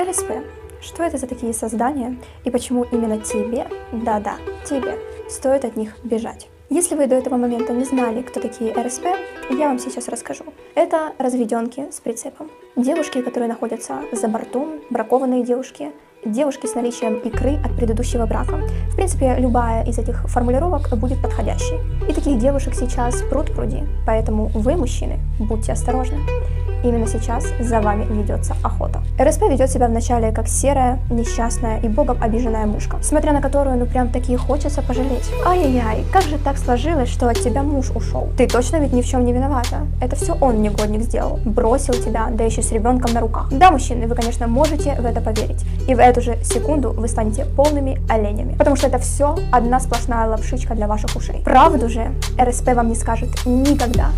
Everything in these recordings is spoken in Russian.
РСП. Что это за такие создания и почему именно тебе, да-да, тебе, стоит от них бежать? Если вы до этого момента не знали, кто такие РСП, я вам сейчас расскажу. Это разведенки с прицепом. Девушки, которые находятся за бортом, бракованные девушки, девушки с наличием икры от предыдущего брака. В принципе, любая из этих формулировок будет подходящей. И таких девушек сейчас пруд пруди, поэтому вы, мужчины, будьте осторожны. Именно сейчас за вами ведется охота. РСП ведет себя вначале как серая, несчастная и богом обиженная мушка, смотря на которую ну прям таки хочется пожалеть. Ай-яй-яй, как же так сложилось, что от тебя муж ушел? Ты точно ведь ни в чем не виновата. Это все он негодник сделал. Бросил тебя, да еще с ребенком на руках. Да, мужчины, вы, конечно, можете в это поверить. И в эту же секунду вы станете полными оленями. Потому что это все одна сплошная лапшичка для ваших ушей. Правду же РСП вам не скажет никогда.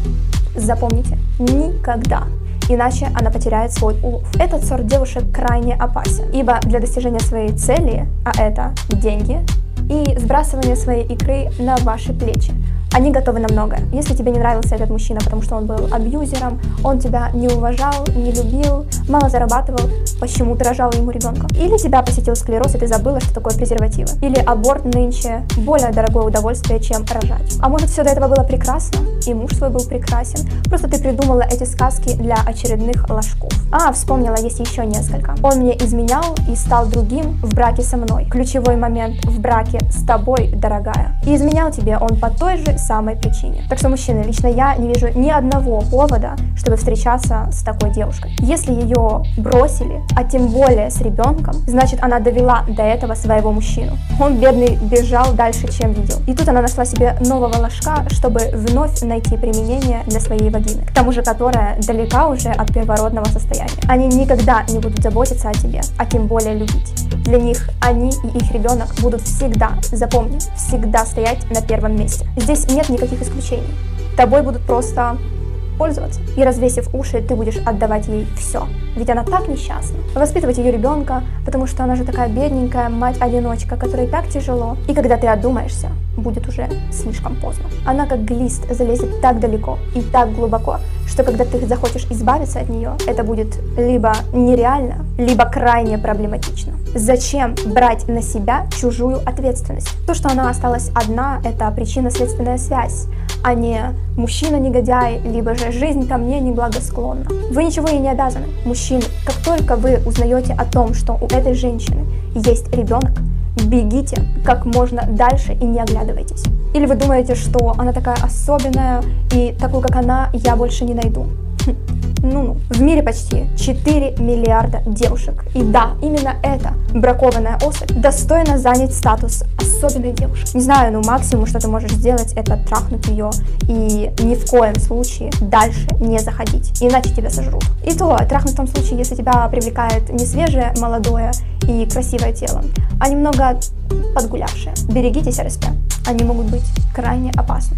Запомните, никогда иначе она потеряет свой улов. Этот сорт девушек крайне опасен, ибо для достижения своей цели, а это деньги, и сбрасывание своей икры на ваши плечи, они готовы на многое. Если тебе не нравился этот мужчина, потому что он был абьюзером, он тебя не уважал, не любил, мало зарабатывал, почему ты рожала ему ребенка. Или тебя посетил склероз, и ты забыла, что такое презервативы. Или аборт нынче более дорогое удовольствие, чем рожать. А может все до этого было прекрасно, и муж свой был прекрасен, просто ты придумала эти сказки для очередных ложков. А, вспомнила, есть еще несколько. Он мне изменял и стал другим в браке со мной. Ключевой момент в браке с тобой, дорогая. И изменял тебе он по той же самой причине. Так что, мужчины, лично я не вижу ни одного повода, чтобы встречаться с такой девушкой. Если ее бросили, а тем более с ребенком, значит она довела до этого своего мужчину. Он, бедный, бежал дальше, чем видел. И тут она нашла себе нового ложка, чтобы вновь найти применение для своей вагины. К тому же, которая далека уже от первородного состояния. Они никогда не будут заботиться о тебе, а тем более любить. Для них они и их ребенок будут всегда, запомни, всегда стоять на первом месте. Здесь нет никаких исключений. Тобой будут просто пользоваться. И развесив уши, ты будешь отдавать ей все. Ведь она так несчастна. Воспитывать ее ребенка, потому что она же такая бедненькая мать-одиночка, которой так тяжело. И когда ты одумаешься, будет уже слишком поздно. Она как глист залезет так далеко и так глубоко, что когда ты захочешь избавиться от нее, это будет либо нереально, либо крайне проблематично. Зачем брать на себя чужую ответственность? То, что она осталась одна, это причинно-следственная связь, а не мужчина-негодяй, либо же жизнь ко мне неблагосклонна. Вы ничего ей не обязаны. Мужчины, как только вы узнаете о том, что у этой женщины есть ребенок, бегите как можно дальше и не оглядывайтесь. Или вы думаете, что она такая особенная, и такую, как она, я больше не найду. Ну-ну. В мире почти 4 миллиарда девушек. И да, именно эта бракованная особь достойна занять статус особенной девушки. Не знаю, ну максимум, что ты можешь сделать, это трахнуть ее и ни в коем случае дальше не заходить, иначе тебя сожрут. И то, трахнуть в том случае, если тебя привлекает не свежее, молодое и красивое тело, а немного подгулявшее. Берегитесь РСП, они могут быть крайне опасны.